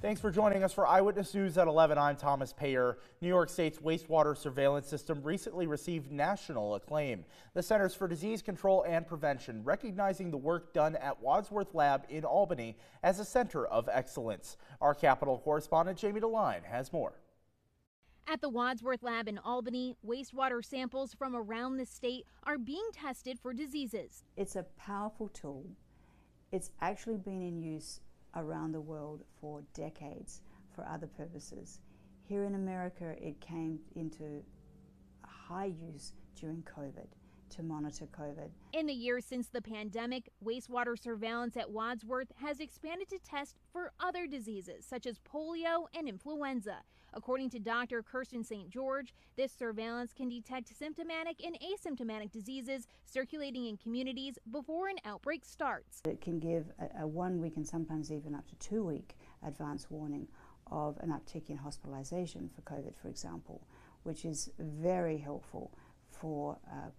Thanks for joining us for Eyewitness News at 11. I'm Thomas Payer. New York State's wastewater surveillance system recently received national acclaim. The Centers for Disease Control and Prevention recognizing the work done at Wadsworth Lab in Albany as a center of excellence. Our Capitol correspondent Jamie DeLine has more. At the Wadsworth Lab in Albany, wastewater samples from around the state are being tested for diseases. It's a powerful tool. It's actually been in use around the world for decades for other purposes. Here in America, it came into high use during COVID to monitor COVID. In the years since the pandemic, wastewater surveillance at Wadsworth has expanded to test for other diseases such as polio and influenza. According to Dr. Kirsten St. George, this surveillance can detect symptomatic and asymptomatic diseases circulating in communities before an outbreak starts. It can give a, a one week and sometimes even up to two week advance warning of an uptick in hospitalization for COVID, for example, which is very helpful for uh,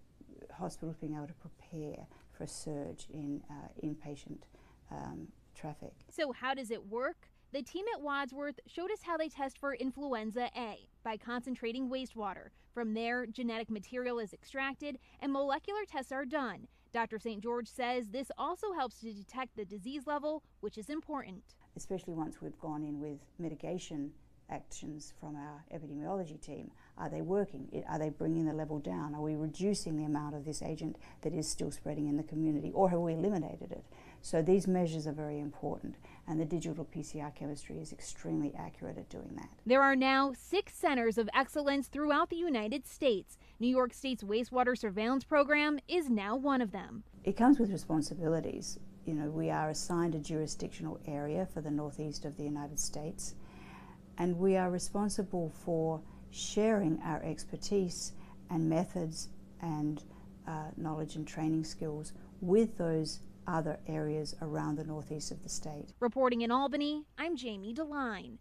hospitals being able to prepare for a surge in uh, inpatient um, traffic. So, how does it work? The team at Wadsworth showed us how they test for influenza A by concentrating wastewater. From there, genetic material is extracted and molecular tests are done. Dr. St. George says this also helps to detect the disease level, which is important. Especially once we've gone in with mitigation actions from our epidemiology team. Are they working? Are they bringing the level down? Are we reducing the amount of this agent that is still spreading in the community, or have we eliminated it? So these measures are very important, and the digital PCR chemistry is extremely accurate at doing that. There are now six centers of excellence throughout the United States. New York State's wastewater surveillance program is now one of them. It comes with responsibilities. You know, we are assigned a jurisdictional area for the northeast of the United States and we are responsible for sharing our expertise and methods and uh, knowledge and training skills with those other areas around the northeast of the state. Reporting in Albany, I'm Jamie DeLine.